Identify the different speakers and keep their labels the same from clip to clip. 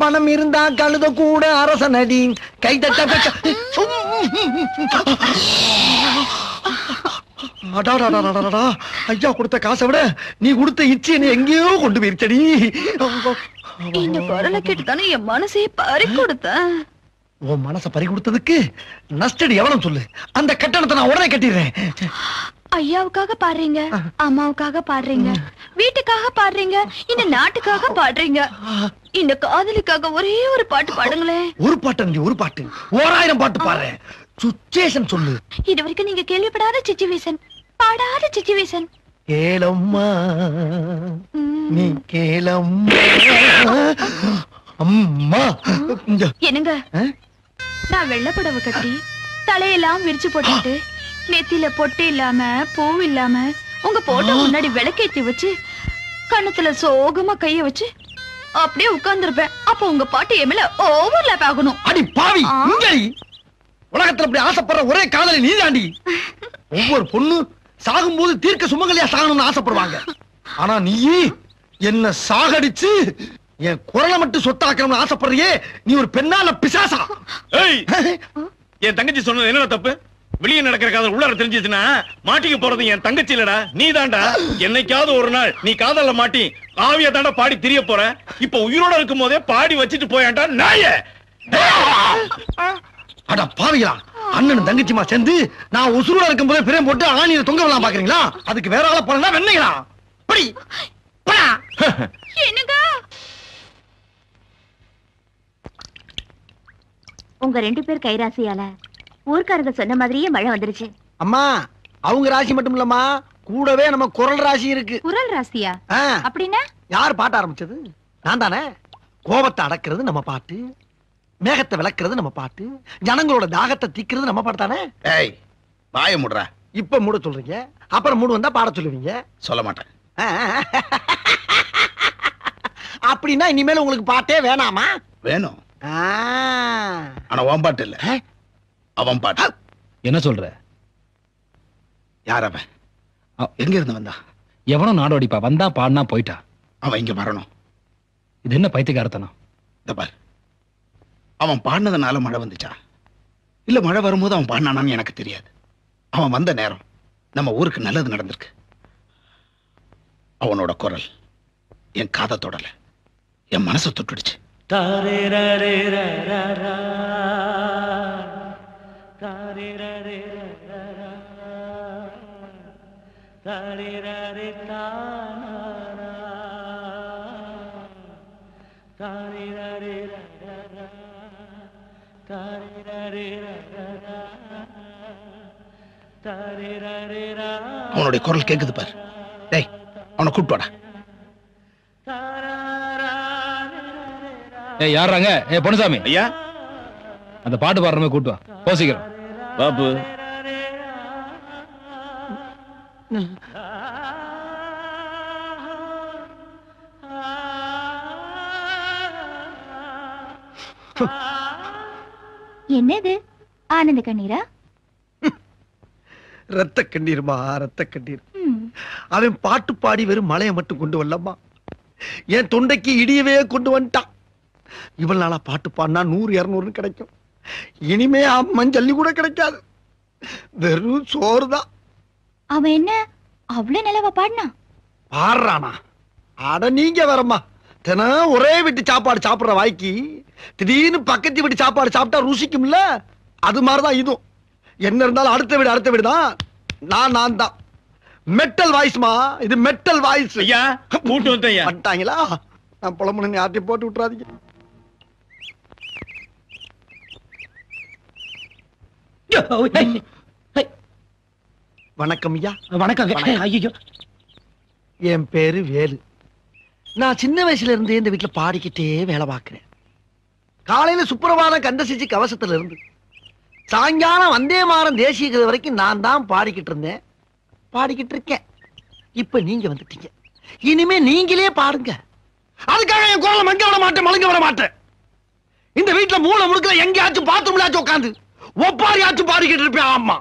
Speaker 1: பணம் இருந்தா கழுத கூட அரசனடி. கை தட்ட அடாடாடாடாடா ஐயா கொடுத்த காசை விட நீ கொடுத்த இச்சி நீ எங்கேயோ கொண்டு போயிருச்சடி.
Speaker 2: இந்த குரலை கேட்டு தானே என் மனசே பறி கொடுத்தேன்
Speaker 1: உன் மனச பறி கொடுத்ததுக்கு நஷ்டடி எவ்வளவு சொல்லு. அந்த கட்டணத்தை நான் உடனே கட்டிடுறேன்.
Speaker 2: ஐயாவுக்காக பாடுறீங்க அம்மாவுக்காக பாடுறீங்க வீட்டுக்காக பாடுறீங்க இந்த நாட்டுக்காக பாடுறீங்க. இந்த காதலிக்காக ஒரே ஒரு பாட்டு பாடுங்களேன்.
Speaker 1: ஒரு பாட்டு ஒரு பாட்டு. ஓராயிரம் பாட்டு பாரு சுச்சேஷன் சொல்லு.
Speaker 2: இது வரைக்கும் நீங்க கேள்விப்படாத சிச்சுவேஷன் பாடாத சிச்சுவேஷன்
Speaker 1: கேளம்மா. நீ கேளம்மா. அம்மா.
Speaker 2: என்னங்க? நான் வெள்ளை புடவை கட்டி தலையெல்லாம் விரிச்சு போட்டுட்டு நெத்தியில பொட்டு இல்லாம பூ இல்லாம உங்க போட்டோ முன்னாடி விளக்கேத்தி வச்சு கண்ணத்துல சோகமா கைய வச்சு அப்படியே உட்கார்ந்திருப்பேன். அப்ப உங்க பாட்டு என் மேல ஓவர்லாப் ஆகணும்.
Speaker 1: அடி பாவி. இங்கடி. உலகத்துல இப்படி ஆசைப்படுற ஒரே காதலி நீதாண்டி. ஒவ்வொரு பொண்ணு சாகும்போது தீர்க்க சுமங்கலியா சாகணும்னு ஆசைப்படுவாங்க. ஆனா நீ என்ன சாகடிச்சு என் குரலை மட்டும் சொத்தாக்கணும்னு ஆசைப்படுறியே நீ ஒரு பெண்ணால பிசாசா?
Speaker 3: ஏய் என் தங்கச்சி சொன்னது என்ன தப்பு? வெளியே நடக்கிற காதல் உள்ளார தெரிஞ்சிச்சுன்னா மாட்டிக்க போறது என் தங்கச்சி இல்லடா. நீ தாண்டா என்னைக்காவது ஒரு நாள் நீ காதல்ல மாட்டி ஆவிய தாண்டா பாடி திரிய போற. இப்ப உயிரோட இருக்கும் போதே பாடி வச்சுட்டு போயாண்டா நாய.
Speaker 1: அட பாவிகளா அண்ணன் தங்கச்சிமா சேர்ந்து நான் உசுரோட இருக்கும் போதே பிரேம் போட்டு ஆணியில தொங்க விடலாம் பாக்குறீங்களா? அதுக்கு வேற ஆள போனா வெண்ணைங்களா படி.
Speaker 2: என்னங்க?
Speaker 4: உங்க ரெண்டு பேர் கைராசியால ஊர்க்காரங்க சொன்ன மாதிரியே மழை வந்துருச்சு.
Speaker 1: அம்மா அவங்க ராசி மட்டும் இல்லம்மா கூடவே நம்ம குரல் ராசி இருக்கு.
Speaker 2: குரல் ராசியா?
Speaker 1: ஆ,
Speaker 2: அப்படின்னா?
Speaker 1: யார் பாட்ட ஆரம்பிச்சது? நான் தானே? கோபத்தை அடக்கிறது நம்ம பாட்டு. மேகத்தை விளக்குறது நம்ம பாட்டு. ஜனங்களோட தாகத்தை தீக்கிறது நம்ம பாட்டு தானே?
Speaker 5: ஏய் வாய முடுறா.
Speaker 1: இப்ப மூட சொல்றீங்க. அப்புறம் மூடு வந்தா பாட சொல்லுவீங்க.
Speaker 5: சொல்ல மாட்டேன்.
Speaker 1: ஆ. அப்படின்னா இனிமேல் உங்களுக்கு பாட்டே வேணாமா?
Speaker 5: வேணும்.
Speaker 1: ஆ.
Speaker 5: ஆனா உன் பாட்டு இல்ல? அவன் பாட்டு.
Speaker 6: என்ன சொல்ற?
Speaker 5: யார் அவன் எங்க இருந்து வந்தா
Speaker 6: எவனோ நாடோடிப்பா வந்தா பாடினா போயிட்டா.
Speaker 5: அவன் இங்க வரணும்.
Speaker 6: இது என்ன பைத்தியக்காரத்தனம்?
Speaker 5: இந்த பார். அவன் பாடினதுனால மழை வந்துச்சா? இல்ல மழை வரும்போது அவன் பாடினானான்னு எனக்கு தெரியாது. அவன் வந்த நேரம் நம்ம ஊருக்கு நல்லது நடந்திருக்கு. அவனோட குரல் என் காதை தொடல. என் மனசை தொட்டுடுச்சு. அவனுடைய குரல் கேக்குது பார். டேய் அவனை கூப்பிட்டு
Speaker 6: ஏ யாராங்க ஏ பொன்னுசாமி.
Speaker 3: ஐயா.
Speaker 6: அந்த பாட்டு பாடுறமே கூட்டு வா. போசிக்கிறோம்.
Speaker 3: பாபு.
Speaker 4: என்னது? ஆனந்த கண்ணீரா?
Speaker 1: ரத்த கண்ணீர்மா? ரத்த கண்ணீர். அவன் பாட்டு பாடி வெறும் மலையை மட்டும் கொண்டு வரலம்மா. என் தொண்டைக்கு இடியவே கொண்டு வந்துட்டான். இவ்வளவு நாளா பாட்டு பாடினா நூறு இருநூறுன்னு கிடைக்கும். இனிமே அம்மன் ஜல்லி கூட கிடைக்காது. வெறும் சோறு தான்.
Speaker 4: அவன் என்ன அவ்வளவு நிலவ பாடினா?
Speaker 1: பாடுறானா அட நீங்க வரம்மா தினம் ஒரே வீட்டு சாப்பாடு சாப்பிடுற வாய்க்கு திடீர்னு பக்கத்து வீட்டு சாப்பாடு சாப்பிட்டா ருசிக்கும்ல? அது மாதிரிதான் இதுவும். என்ன இருந்தாலும் அடுத்த வீடு அடுத்த வீடு தான். நான் நான் தான். மெட்டல் வாய்ஸ்மா இது மெட்டல் வாய்ஸ்
Speaker 3: ஐயா கூட்டு வந்தேன் ஐயா.
Speaker 1: பண்ணிட்டாங்களா நான் புலம்புன்னு யார்ட்டையும் போட்டு விட்டுறாதீங்க. வணக்கம் ஐயா.
Speaker 7: வணக்கம். ஐயோ
Speaker 1: என் பேரு வேலு. நான் சின்ன வயசுல இருந்தே இந்த வீட்டுல பாடிக்கிட்டே வேலை பார்க்கிறேன். காலையில சுப்பிரபாதம் கந்தசிச்சு கவசத்துல இருந்து சாயங்காலம் வந்தே மாறம் தேசிய கீதம் வரைக்கும் நான் தான் பாடிக்கிட்டு இருந்தேன் பாடிக்கிட்டு இருக்கேன் இப்ப நீங்க வந்துட்டீங்க. இனிமே நீங்களே பாடுங்க. அதுக்காக என் குரலை மங்க விட மாட்டேன் மழுங்க விட மாட்டேன். இந்த வீட்டுல மூளை முடுக்கல எங்கேயாச்சும் பாத்ரூம்லயாச்சும் உட்காந்து ஒப்பாரியாச்சும் பாடிக்கிட்டு இருப்பேன் ஆமா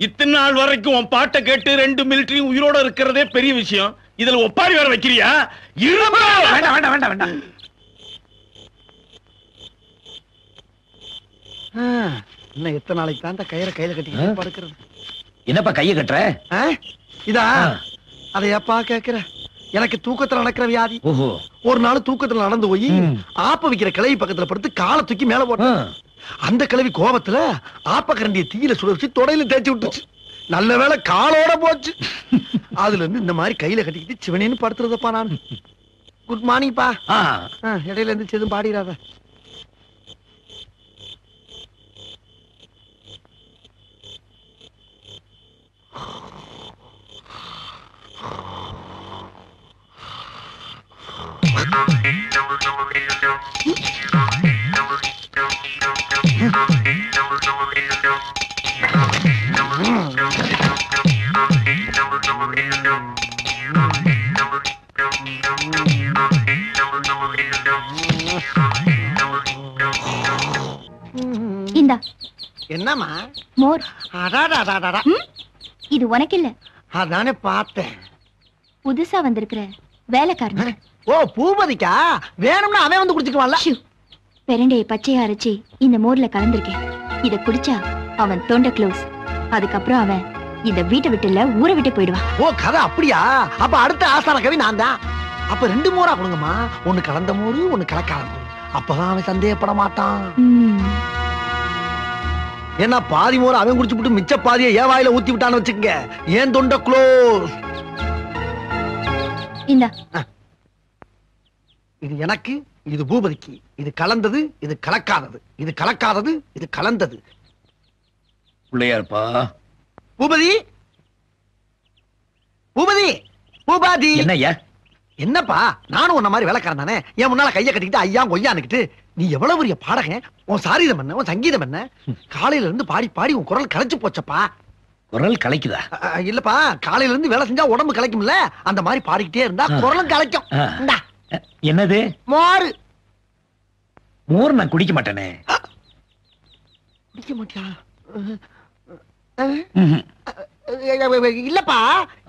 Speaker 3: இத்தனை நாள் வரைக்கும் உன் பாட்டை கேட்டு ரெண்டு மிலிட்டரியும் உயிரோட இருக்கிறதே பெரிய விஷயம். இதுல ஒப்பாரி வேற வைக்கிறியா?
Speaker 7: வேண்டாம் வேண்டாம் வேண்டாம் வேண்டாம்
Speaker 1: இன்னும் எத்தனை நாளைக்கு தான் கயிறை கையில கட்டி படுக்கிறது?
Speaker 7: என்னப்பா கையை கட்டுற?
Speaker 1: இதா? அதை எப்பா கேக்குற? எனக்கு தூக்கத்துல நடக்கிற வியாதி. ஒரு நாள் தூக்கத்துல நடந்து போய் ஆப்ப வைக்கிற கிளை பக்கத்துல படுத்து காலை தூக்கி மேல
Speaker 7: போட்டேன்.
Speaker 1: அந்த கிளவி கோபத்துல ஆப்ப கரண்டிய தீயில சுட வச்சு தொடையில தேய்ச்சி விட்டுச்சு. நல்ல வேளை காலோட போச்சு. அதுல இருந்து இந்த மாதிரி கையில கட்டிக்கிட்டு சிவனேன்னு படுத்துறதப்பா நான். குட் மார்னிங்ப்பா
Speaker 7: ஆ.
Speaker 1: இடையில இருந்து எதுவும் பாடிடாத.
Speaker 4: இந்தா
Speaker 1: என்னம்மா?
Speaker 4: மோர்.
Speaker 1: அடாடாடாடா?
Speaker 4: இது உனக்கு இல்ல
Speaker 1: அதானே பார்த்தேன்.
Speaker 4: புதுசா வந்திருக்கிற வேலைக்காரன்.
Speaker 1: ஓ பூபதிக்கா? வேணும்னா அவன் வந்து குடிச்சுக்குவான்ல.
Speaker 4: பெரண்டையை பச்சையா அரைச்சி இந்த மோர்ல கலந்திருக்கேன். இத குடிச்சா அவன் தொண்டை க்ளோஸ் அதுக்கப்புறம் அவன் இந்த வீட்டை விட்டு இல்ல ஊரை விட்டு போயிடுவான்.
Speaker 1: ஓ கதை அப்படியா? அப்ப அடுத்த ஆஸ்தான கவி நான் தான். அப்ப ரெண்டு மோரா கொடுங்கம்மா. ஒண்ணு கலந்த மோரு ஒண்ணு கலக்காத மோரு. அப்பதான் அவன் சந்தேகப்பட மாட்டான். ஏன்னா பாதி மோர் அவன் குடிச்சு விட்டு மிச்ச பாதியை ஏன் வாயில ஊத்தி விட்டான்னு வச்சுக்கங்க. ஏன் தொண்டை க்ளோஸ்
Speaker 4: இந்தா.
Speaker 1: இது எனக்கு இது பூபதிக்கு. இது கலந்தது இது கலக்காதது. இது கலக்காதது இது கலந்தது.
Speaker 7: பிள்ளையார்ப்பா
Speaker 1: பூபதி? பூபதி? பூபாதி?
Speaker 7: என்ன ஐயா
Speaker 1: என்னப்பா? நானும் உன்ன மாதிரி வேலைக்காரன் தானே? என் முன்னால கைய கட்டிக்கிட்டு ஐயா கொய்யானுக்கிட்டு நீ எவ்வளவு பெரிய பாடகன்? உன் சாரீரம் என்ன? உன் சங்கீதம் என்ன? காலையில இருந்து பாடி பாடி உன் குரல் களைச்சு போச்சப்பா.
Speaker 7: குரல் கலைக்குதா?
Speaker 1: இல்லப்பா. காலையில இருந்து வேலை செஞ்சா உடம்பு களைக்கும்ல அந்த மாதிரி பாடிக்கிட்டே இருந்தா. குரலும். இந்தா,
Speaker 7: என்னது?
Speaker 1: மோரு.
Speaker 7: மோர் நான் குடிக்க மாட்டேனே.
Speaker 1: குடிக்க மாட்டியா. இல்லப்பா.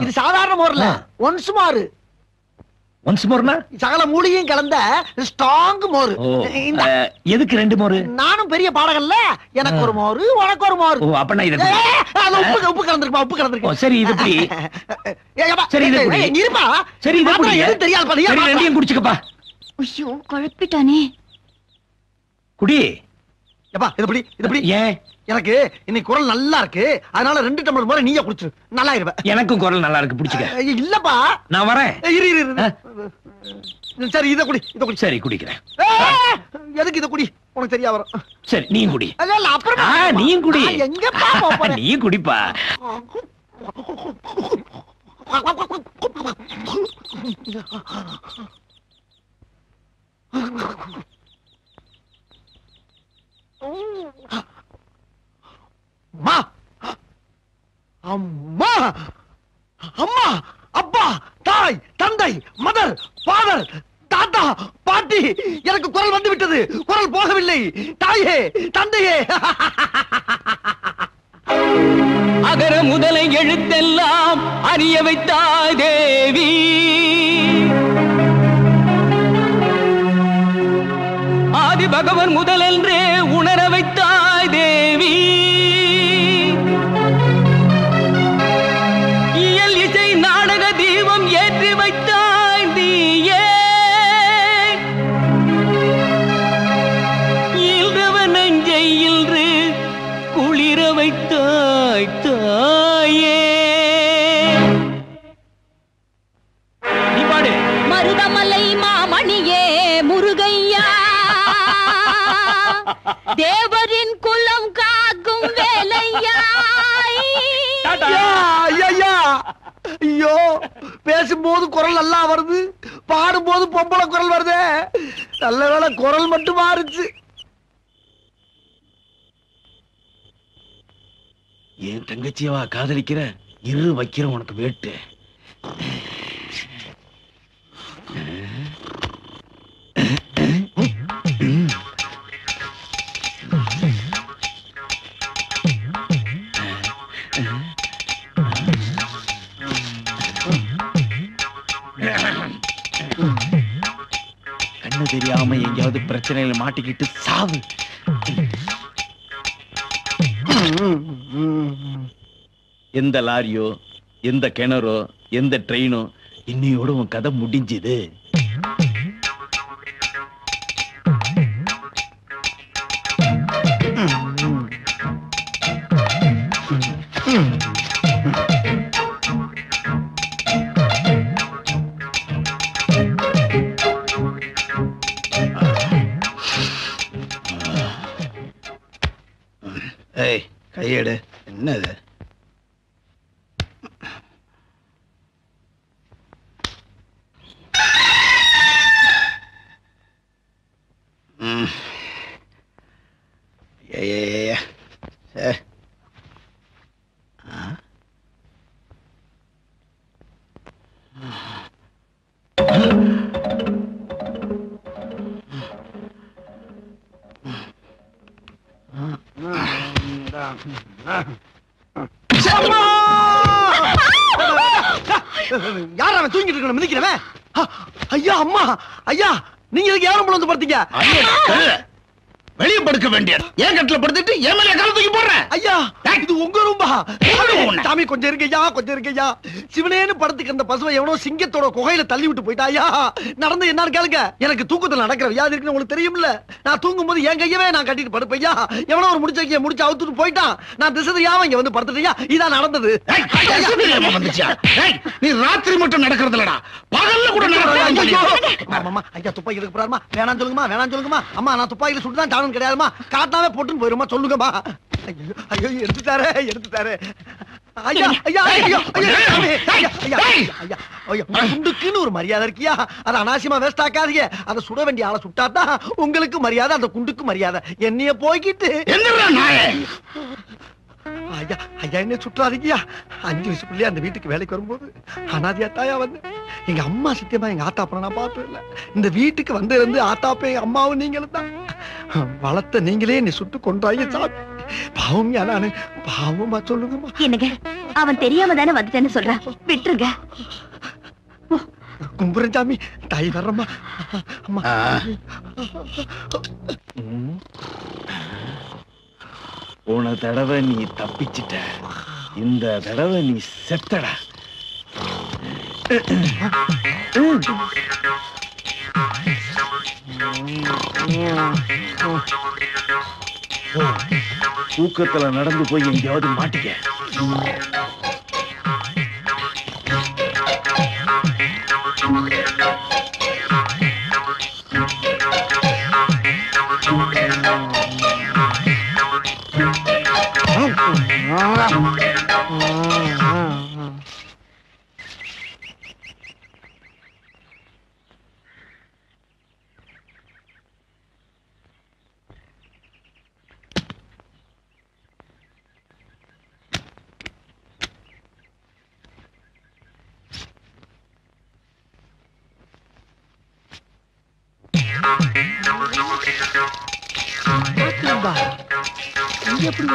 Speaker 1: இது சாதாரண மோர்ல. Once more.
Speaker 7: ஒன்ஸ் மோர்னா
Speaker 1: சகல மூலிகையும் கலந்த ஸ்ட்ராங் மோரு.
Speaker 7: எதுக்கு ரெண்டு மோரு?
Speaker 1: நானும் பெரிய பாடகன்ல எனக்கு. ஒரு மோரு உனக்கு ஒரு மோரு.
Speaker 7: ஓ அப்ப நான் இதை
Speaker 1: உப்பு உப்பு கலந்துருப்பா உப்பு
Speaker 7: ஓ
Speaker 1: கலந்துருக்கு
Speaker 7: சரி இது இப்படி சரி, இது குடி.
Speaker 1: இருப்பா.
Speaker 7: சரி இது குடி.
Speaker 1: எதுவும் தெரியாது பாரு,
Speaker 7: சரி? ரெண்டையும் குடிச்சுக்கப்பா.
Speaker 4: ஐயோ குழப்பிட்டானே.
Speaker 7: குடி.
Speaker 1: எப்பா இது பிடி இது பிடி.
Speaker 7: ஏன்?
Speaker 1: எனக்கு இன்னைக்கு குரல் நல்லா இருக்கு. அதனால ரெண்டு டம்ளர் முறை நீயே குடிச்சிரு. நல்லா இருப்ப.
Speaker 7: எனக்கும் குரல் நல்லா இருக்கு பிடிச்சுக்க.
Speaker 1: இல்லப்பா.
Speaker 7: நான் வரேன்.
Speaker 1: இரு இரு, சரி இத குடி இத குடி.
Speaker 7: சரி குடிக்கிறேன்.
Speaker 1: எதுக்கு இத குடி? உனக்கு சரியா வரும்.
Speaker 7: சரி நீயும் குடி.
Speaker 1: இல்ல, அப்புறமா
Speaker 7: நீயும் குடி.
Speaker 1: நான் எங்கப்பா போப் போறேன்?
Speaker 7: நீயும் குடிப்பா.
Speaker 1: அம்மா! அம்மா! அம்மா! அப்பா! தாய்! தந்தை! மதர்! ஃபாதர்! தாத்தா! பாட்டி! எனக்கு குரல் வந்து விட்டது குரல் போகவில்லை. தாயே! தந்தையே!
Speaker 8: அகர முதலை எழுத்தெல்லாம் அறிய வைத்தா தேவி. பகவன் முதலென்றே உணர வைத்தாய் தேவி.
Speaker 7: என் காதலிக்கிற இரு வைக்கிற உனக்கு வேட்டு. கண்ணு தெரியாம எங்கேயாவது பிரச்சனையில மாட்டிக்கிட்டு சாவு.
Speaker 3: எந்த லாரியோ எந்த கிணறோ எந்த ட்ரெயினோ இன்னையோட உன் கதை முடிஞ்சுது.
Speaker 5: ஏய் கையெடு. என்னது?
Speaker 1: யார் அவன் தூங்கிட்டு இருக்கணும்? மிதிக்கிறவன்? ஐயா அம்மா ஐயா நீங்க இதுக்கு யாரும் வந்து படுத்தீங்க?
Speaker 5: கழுதை. வெளிய படுக்க வேண்டிய ஏன் கட்டில படுத்துட்டு என் மேல கால தூக்கி போடுறேன்
Speaker 1: ஐயா. இது உங்க ரூம்பா? சாமி கொஞ்சம் இருக்கையா கொஞ்சம் இருக்கையா சிவனேன்னு படத்துக்கு அந்த பசுவை எவனோ சிங்கத்தோட குகையில தள்ளி விட்டு போயிட்டா ஐயா நடந்து என்னன்னு கேளுங்க. எனக்கு தூக்கத்துல நடக்கிற வியாதி இருக்குன்னு உங்களுக்கு தெரியும்ல. நான் தூங்கும் போது என் கையவே நான் கட்டிட்டு படுப்பையா எவனோ ஒரு முடிச்ச கைய முடிச்சு அவுத்துட்டு போயிட்டான். நான் திசை தெரியாம இங்க வந்து படுத்துட்டியா இதான் நடந்தது.
Speaker 5: நீ ராத்திரி மட்டும் நடக்கிறது இல்லடா. பகல்ல கூட நடக்கிறது
Speaker 1: ஐயோ! துப்பாக்கி இருக்கு வேணாம் சொல்லுங்கம்மா வேணாம் சொல்லுங்கம்மா. அம்மா நான் துப்பாக்கில சுட்டு தான் சாணம் கிடையாதுமா காட்டாவே போட்டுன்னு போயிருமா சொல்லுங்கம்மா. ஐயோ ஐயோ ஐயா ஐயா ஐயா குண்டுக்குன்னு ஒரு மரியாதை இருக்கியா? அதை அனாவசியமா வேஸ்ட் ஆக்காதீங்க. அதை சுட வேண்டிய ஆளை சுட்டாதான் உங்களுக்கு மரியாதை அந்த குண்டுக்கு மரியாதை. என்னைய போய்கிட்டு ஐயா ஐயா என்ன சுற்றாதீங்கயா அஞ்சு வயசு பிள்ளையா அந்த வீட்டுக்கு வேலைக்கு வரும்போது அனாதியா தாயா வந்து எங்க அம்மா சத்தியமா எங்க ஆத்தாப்பனை நான் பார்த்தது இல்ல. இந்த வீட்டுக்கு வந்து இருந்து ஆத்தாப்பே அம்மாவும் நீங்களும் தான். வளர்த்த நீங்களே நீ சுட்டு கொண்டாங்க சாமி. பாவம் நானு பாவமா சொல்லுங்கம்மா.
Speaker 4: என்னங்க? அவன் தெரியாம தானே வந்துட்டேன்னு சொல்றான் விட்டுருங்க.
Speaker 1: கும்புறேன் சாமி தாய் வர்றம்மா. அம்மா.
Speaker 3: போன தடவை நீ தப்பிச்சிட்ட. இந்த தடவை நீ செத்தடா. தூக்கத்துல நடந்து போய் எங்கேயாவது மாட்டிக்க.
Speaker 1: இங்க எப்படி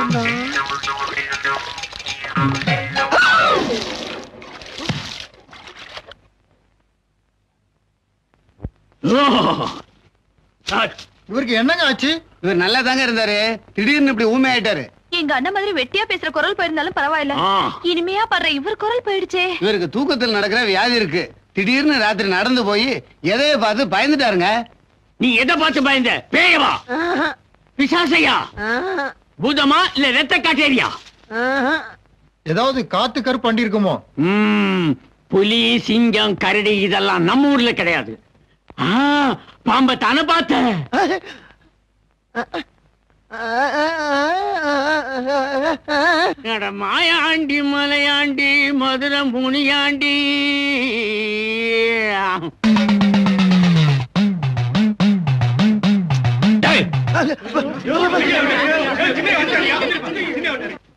Speaker 9: இவருக்கு என்னங்க ஆச்சு? இவர் நல்லா தாங்க இருந்தாரு. திடீர்னு இப்படி ஊமை ஆயிட்டாரு
Speaker 2: எங்க அண்ணன் மாதிரி வெட்டியா பேசுற குரல் போயிருந்தாலும் பரவாயில்ல. இனிமையா படுற இவர் குரல் போயிடுச்சே.
Speaker 9: இவருக்கு தூக்கத்தில் நடக்கிற வியாதி இருக்கு. திடீர்னு ராத்திரி நடந்து போய் எதைய பார்த்து பயந்துட்டாருங்க.
Speaker 8: நீ எதை பார்த்து பயந்த? பேயவா? பிசாசையா? பூதமா இல்ல ரத்த காட்டேரியா?
Speaker 9: ஏதாவது காத்து கருப்பு அண்டி இருக்குமோ?
Speaker 8: ம், புலி சிங்கம் கரடி இதெல்லாம் நம்ம ஊர்ல கிடையாது. ஆ, பாம்ப தானே பார்த்த? மாயாண்டி மலையாண்டி மதுரை முனியாண்டி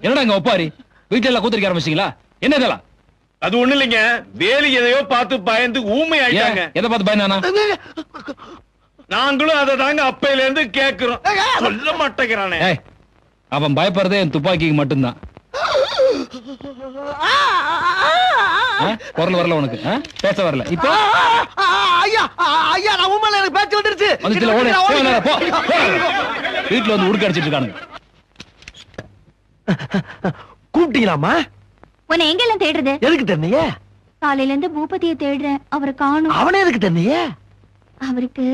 Speaker 6: என்னடா இங்க ஒப்பாரி? வீட்டுல எல்லாம் கூத்திரிக்க ஆரம்பிச்சிங்களா என்ன இதெல்லாம்?
Speaker 3: அது ஒண்ணு இல்லைங்க. வேலி எதையோ பார்த்து பயந்து ஊமை ஆயிட்டாங்க
Speaker 6: எதை பார்த்து பயந்தானா
Speaker 3: நாங்களும் அதை தாங்க அப்பையில இருந்து கேக்குறோம் சொல்ல மாட்டேங்கிறானே.
Speaker 6: அவன் பயப்படுறதே என் துப்பாக்கிக்கு மட்டும்தான்? குரல் வரல உனக்கு? பேச வரல. இப்போ?
Speaker 1: ஐயா ஐயா நான் உண்மையில எனக்கு பேச்சு வந்துருச்சு.
Speaker 6: வீட்டுல வந்து உடுக்க அடிச்சிட்டு இருக்கானுங்க.
Speaker 1: கூப்பிட்டீங்களாமா
Speaker 4: உன்னை எங்க எல்லாம் தேடுறது?
Speaker 1: எதுக்கு தெரியலையே
Speaker 4: காலையில இருந்து பூபதியை தேடுறேன். அவரை காணும்.
Speaker 1: அவனே எதுக்கு தெரியலையே
Speaker 4: அவருக்கு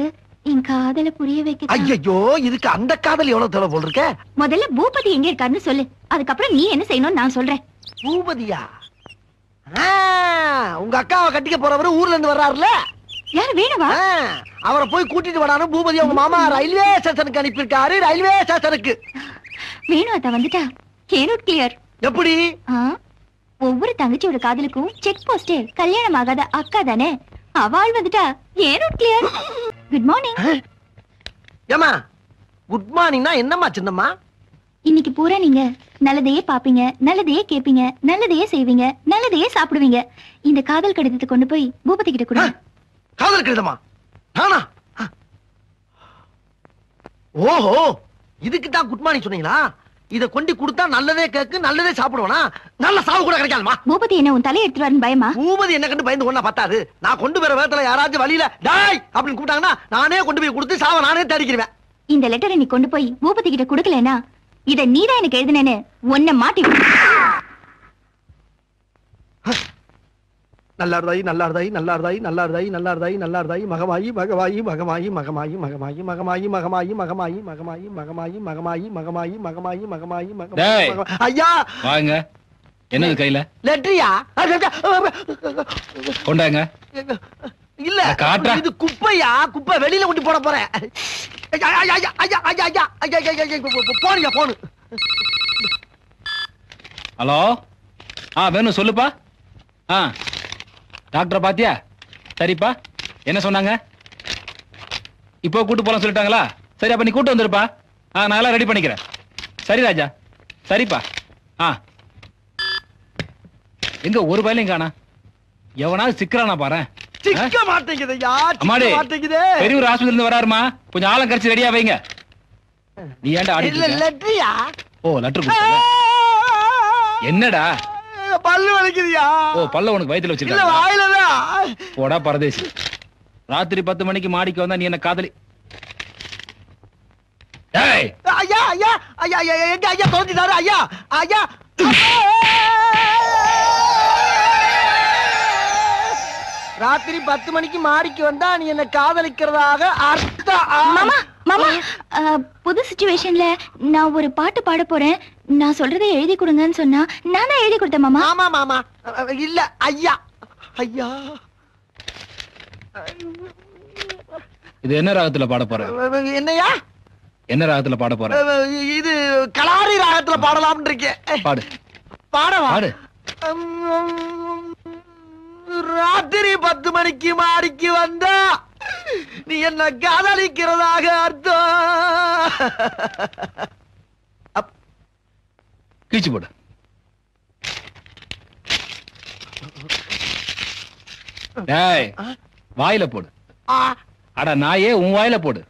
Speaker 4: என் காதல புரிய வைக்க
Speaker 1: ஐயோ இதுக்கு அந்த காதல் எவ்வளவு தேவை போல் இருக்க
Speaker 4: முதல்ல பூபதி எங்க இருக்காருன்னு சொல்லு. அதுக்கப்புறம் நீ என்ன செய்யணும்னு நான் சொல்றேன்.
Speaker 1: பூபதியா? உங்க அக்காவை கட்டிக்க போறவரு ஊர்ல இருந்து வர்றாருல
Speaker 4: யார் வேணவா?
Speaker 1: அவரை போய் கூட்டிட்டு வரானு பூபதி உங்க மாமா ரயில்வே ஸ்டேஷனுக்கு அனுப்பியிருக்காரு ரயில்வே ஸ்டேஷனுக்கு.
Speaker 4: வேணு அத வந்துட்டா. கேனோட் கிளியர்
Speaker 1: எப்படி?
Speaker 4: ஒவ்வொரு தங்கச்சியோட காதலுக்கும் செக் போஸ்ட் கல்யாணம் ஆகாத அக்கா தானே? அவள் வந்துட்டா. ஏனோட் கிளியர் குட் மார்னிங்
Speaker 1: ஏமா குட் மார்னிங்னா என்னம்மா சின்னம்மா?
Speaker 4: இன்னைக்கு பூரா நீங்க நல்லதையே பாப்பீங்க நல்லதையே கேப்பீங்க நல்லதையே செய்வீங்க நல்லதையே சாப்பிடுவீங்க. இந்த காதல் கடிதத்தை கொண்டு போய் பூபதி கிட்ட கொடுங்க
Speaker 1: காதல் கடிதமா? நானா? ஓஹோ இதுக்கு தான் குட் மார்னிங் சொன்னீங்களா? இத கொண்டு கொடுத்தா நல்லதே கேக்கு நல்லதே சாப்பிடுவானா? நல்ல சாவு கூட கிடைக்காதுமா?
Speaker 4: பூபதி என்ன உன் தலையை எடுத்துட்டு பயமா?
Speaker 1: பூபதி என்ன கண்டு பயந்து ஒண்ணா பத்தாது. நான் கொண்டு போற வேகத்துல யாராச்சும் வழியில டாய்! அப்படின்னு கூப்பிட்டாங்கன்னா நானே கொண்டு போய் கொடுத்து சாவ நானே தேடிக்கிறேன்
Speaker 4: இந்த லெட்டரை நீ கொண்டு போய் பூபதி கிட்ட கொடுக்கலனா இத நீதான் எனக்கு எழுதுனேன்னு உன்னை மாட்டி
Speaker 1: நல்லார்தாய் நல்லார்தாய் நல்லார்தாய் நல்லார்தாய் நல்லார்தாய் நல்லார்தாய் மகமாயி மகமாயி மகமாயி மகமாயி மகமாயி மகமாயி மகமாயி மகமாயி மகமாயி மகமாயி மகமாயி மகமாயி மகமாயி மகமாயி. மகமாயி ஐயா
Speaker 6: வாங்க என்னது கையில
Speaker 1: லெட்டரியா
Speaker 6: கொண்டாங்க
Speaker 1: இல்ல. இது குப்பையா குப்பை வெளியில கொண்டு போட போறேன் ஐயா, ஐயா, ஐயா, ஐயா, ஐயா, ஐயா, ஐயா, ஐயா, ஐயா, ஐயா, போ- போனுங்க போனு
Speaker 6: ஹலோ ஆ வேணும் சொல்லுப்பா ஆ டாக்டரை பாத்தியா? சரிப்பா. என்ன சொன்னாங்க? இப்போ கூட்டு போலாம் சொல்லிட்டாங்களா? சரி அப்ப நீ கூட்டு வந்துருப்பா. ஆ நான் எல்லாம் ரெடி பண்ணிக்கிறேன். சரி ராஜா. சரிப்பா. ஆ. எங்க ஒரு பயலையும் காணா. எவனாவது சிக்கிறானா பாரு.
Speaker 1: சிக்க மாட்டேங்குது
Speaker 6: அம்மாடி இருந்து வராருமா? கொஞ்சம் ஆழம் கரைச்சு ரெடியா வைங்க. நீ ஏன்டா ஆடிட்டு
Speaker 1: இல்ல? லெட்டரியா?
Speaker 6: ஓ லெட்டர் என்னடா?
Speaker 1: பல்லு வலிக்குதுயா?
Speaker 6: ஓ பல்ல உனக்கு வயித்துல
Speaker 1: இல்ல
Speaker 6: வச்சிருக்காங்க
Speaker 1: வாயிலதான்
Speaker 6: போடா பரதேசி. ராத்திரி பத்து மணிக்கு மாடிக்கு வந்தா நீ என்ன காதலி. ஏய்!
Speaker 1: ஐயா ஐயா ஐயா ஐயா எங்க ஐயா தொலைஞ்சிட்டாரு ஐயா ஐயா. ராத்திரி பத்து மணிக்கு மாடிக்கு வந்தா நீ என்ன காதலிக்கிறதாக அர்த்தம்.
Speaker 4: மாமா புது சுச்சுவேஷன்ல நான் ஒரு பாட்டு பாட போறேன். நான் சொல்றதை எழுதி கொடுங்கன்னு சொன்னா நான் எழுதி கொடுத்தேன் மாமா.
Speaker 1: ஆமா மாமா. இல்ல ஐயா. ஐயா.
Speaker 6: இது என்ன ராகத்துல பாட போற
Speaker 1: என்னையா?
Speaker 6: என்ன ராகத்துல பாட போற
Speaker 1: இது கலாரி ராகத்துல பாடலாம்னு இருக்கேன்.
Speaker 6: பாடு.
Speaker 1: பாடவா?
Speaker 6: பாடு.
Speaker 1: ராத்திரி பத்து மணிக்கு மாடிக்கு வந்தா நீ என்ன காதலிக்கிறதாக அர்த்தம்?
Speaker 6: கீச்சு போடு. வாயில போடு. அட நாயே உன் வாயில போடு.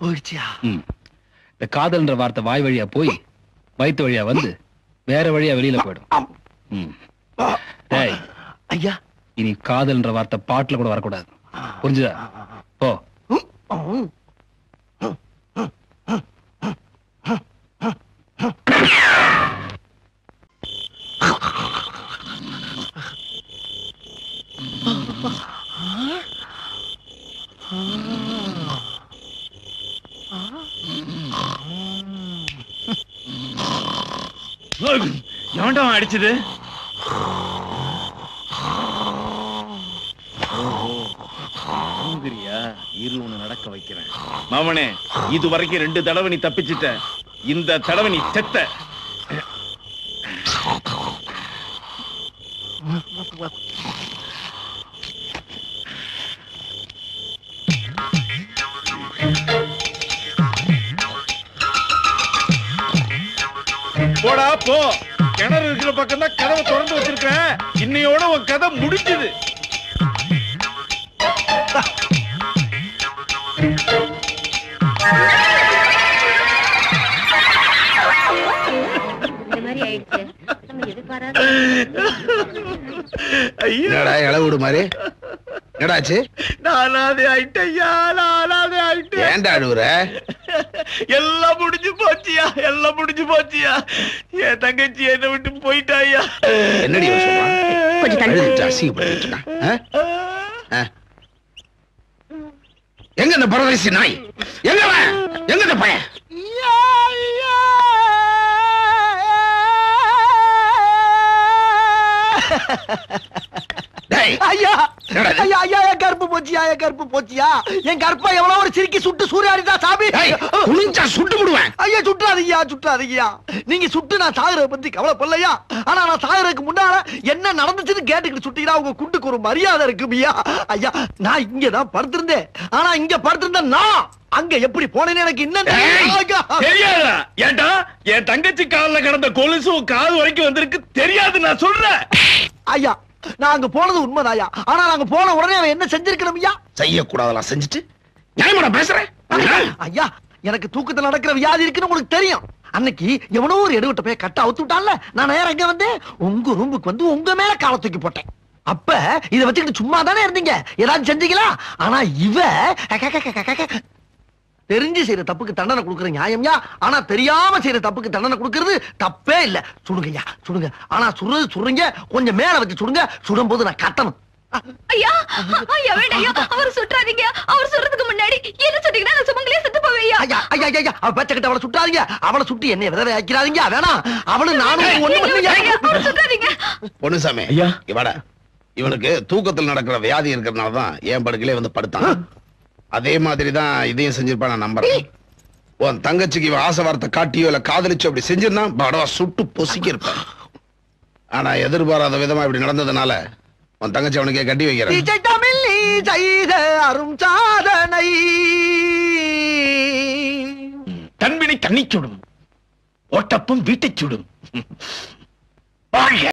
Speaker 1: போயிடுச்சியா.
Speaker 6: இந்த காதல்ன்ற வார்த்தை வாய் வழியா போய் வயித்து வழியா வந்து வேற வழியா வெளியில போயிடும்.
Speaker 1: ஐயா.
Speaker 6: இனி காதல்ன்ற வார்த்தை பாட்டுல கூட வரக்கூடாது. புரிஞ்சுதா? போ
Speaker 3: எவன்டா அவன் அடிச்சது? இரு உன்னை நடக்க வைக்கிறேன். மாமனே இது வரைக்கும் ரெண்டு தடவை நீ தப்பிச்சிட்ட. இந்த தடவை நீ செத்த. போடா போ. கிணறு இருக்கிற பக்கம் தான் கதவை திறந்து வச்சிருக்கேன் இன்னையோட உன் கதை முடிஞ்சது.
Speaker 5: என்னடா இளவுடு மாதிரி? என்னடாச்சு
Speaker 3: நானாதே ஆயிட்டேன்?
Speaker 5: ஏன்டா அழுவுற?
Speaker 3: எல்லாம் முடிஞ்சு போச்சியா? எல்லாம் முடிஞ்சு போச்சியா? என் தங்கச்சி என்னை விட்டு போயிட்டாயா?
Speaker 5: என்னடி. எங்க இந்த பரதேசி நாய்? எங்க? எங்க இந்த பையன்? டேய்,
Speaker 1: ஐயா
Speaker 5: என்னடா இது?
Speaker 1: ஐயா! ஐயா! என் கருப்பு போச்சியா என் கருப்பு போச்சியா? என் கருப்பை எவ்வளவு ஒரு சிரிக்கி சுட்டு சூறையாடிட்டா சாமி?
Speaker 5: குனிஞ்சா சுட்டு விடுவேன்
Speaker 1: ஐயா சுட்டாதீங்கயா சுட்டாதீங்கயா நீங்க சுட்டு நான் சாகுறத பத்தி கவலைப்படலையா ஆனா நான் சாகுறதுக்கு முன்னால என்ன நடந்துச்சுன்னு கேட்டுக்கிட்டு சுட்டீங்கன்னா உங்க குண்டுக்கு ஒரு மரியாதை இருக்குமியா ஐயா நான் இங்கதான் படுத்திருந்தேன். ஆனா இங்க படுத்திருந்த நான் அங்க எப்படி போனேன்னு எனக்கு இன்னும் தெரியாது. ஐயா.
Speaker 3: என் தங்கச்சி கால்ல கிடந்த கொலுசு காது வரைக்கும் வந்திருக்கு. தெரியாது நான் சொல்றேன்.
Speaker 1: ஐயா நான் அங்க போனது உண்மைதாயா ஆனா நாங்க போன உடனே அவன் என்ன செஞ்சிருக்கணும் ஐயா?
Speaker 5: செய்யக்கூடாதெல்லாம் செஞ்சுட்டு நியாயமாடா பேசுறேன்.
Speaker 1: ஐயா எனக்கு தூக்கத்துல நடக்கிற வியாதி இருக்குன்னு உங்களுக்கு தெரியும். அன்னைக்கு எவனோ ஒரு எடுவிட்ட போய் கட்ட அவுத்து விட்டான்ல. நான் நேரம் எங்க வந்தேன். உங்க ரூமுக்கு வந்து உங்க மேல காலை தூக்கி போட்டேன். அப்ப இத வச்சுக்கிட்டு சும்மா தானே இருந்தீங்க? ஏதாச்சும் செஞ்சீங்களா? ஆனா இவ தெரிஞ்சு செய்யற தப்புக்கு தண்டனை கொடுக்கற நியாயம்யா? ஆனா தெரியாம செய்யற தப்புக்கு தண்டனை கொடுக்கறது தப்பே இல்ல. சுடுங்கய்யா சுடுங்க. ஆனா சுடுறது சுடுறீங்க கொஞ்சம் மேல வச்சு சுடுங்க. சுடும்போது நான் கத்தணும்.
Speaker 2: ஐயா ஐயா வேண்டாம் அவர் சுற்றாதீங்க அவர் சொல்றதுக்கு முன்னாடி என்ன சொன்னீங்கன்னா நான் சுமங்களே செத்து போவேன்
Speaker 1: ஐயா ஐயா ஐயா, அவ பச்சைக்கிட்ட அவளை சுட்டாதீங்க அவளை சுட்டி என்னை விதவை ஆக்கிறாதீங்க வேணாம். அவளும் நானும் ஒண்ணு
Speaker 2: ஐயா
Speaker 1: பண்ணீங்க
Speaker 2: அவர் சுற்றாதீங்க
Speaker 5: பொண்ணுசாமி
Speaker 3: ஐயா.
Speaker 5: இவட இவனுக்கு தூக்கத்தில் நடக்கிற வியாதி இருக்கிறதுனால தான் என் படுக்கையிலே வந்து படுத்தான். அதே மாதிரி தான் இதையும் செஞ்சிருப்பான் நான் நம்புறேன். உன் தங்கச்சிக்கு இவன் ஆசை வார்த்தை காட்டியோ இல்ல காதலிச்சோ அப்படி செஞ்சிருந்தா படவா சுட்டு பொசுக்கி இருப்பேன் ஆனா எதிர்பாராத விதமா இப்படி நடந்ததுனால உன் தங்கச்சி அவனுக்கே கட்டி வைக்கிறேன்.
Speaker 1: இசை தமிழ் நீ செய்த அரும் சாதனை.
Speaker 3: தன்வினை தன்னை சுடும் ஓட்டப்பும் வீட்டைச் சுடும். வாழ்க!